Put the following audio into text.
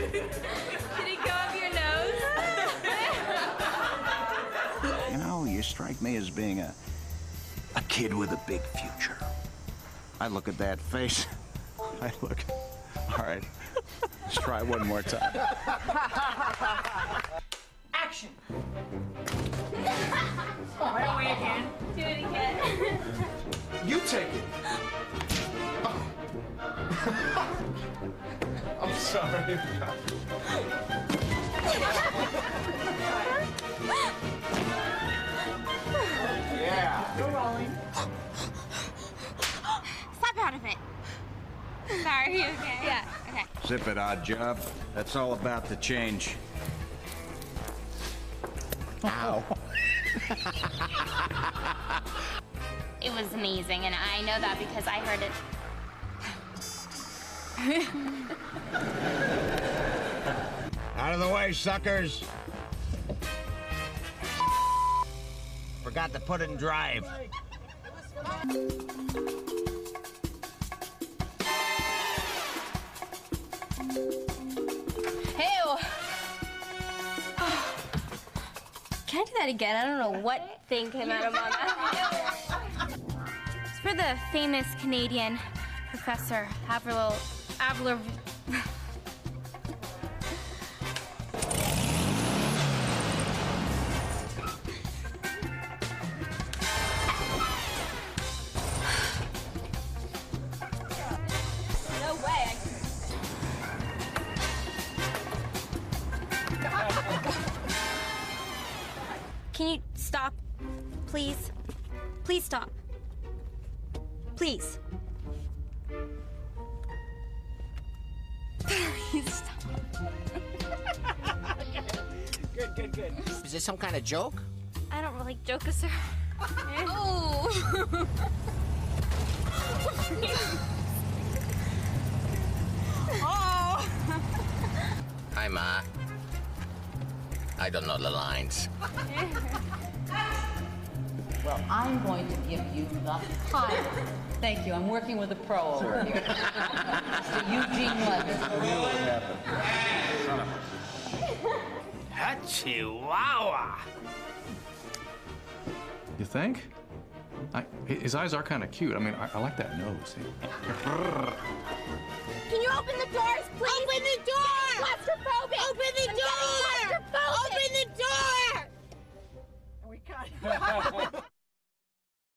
Did it go up your nose? you know, you strike me as being a, a kid with a big future. I look at that face. I look. All right. Let's try one more time. Action. Right away again. Do it again. you take it. sorry. yeah. We're rolling. Snap out of it. Sorry, you okay? Yeah, okay. Zip it, Oddjob. That's all about the change. Ow. It was amazing, and I know that because I heard it. Out of the way, suckers. Forgot to put it in drive. Can I do that again? I don't know what thing came out of my mouth. It's for the famous Canadian professor Avril Way. Can you stop, please? Please stop. Please. Please stop. Good, good, good. Is this some kind of joke? I don't really joke, sir. oh. oh. Hi, Ma. I don't know the lines. Well, I'm going to give you the pilot. Thank you. I'm working with a pro over here. Mr. Eugene Levy. Chihuahua. You think? I, his eyes are kind of cute. I mean, I, I like that nose. Can you open the doors, please? Open the door!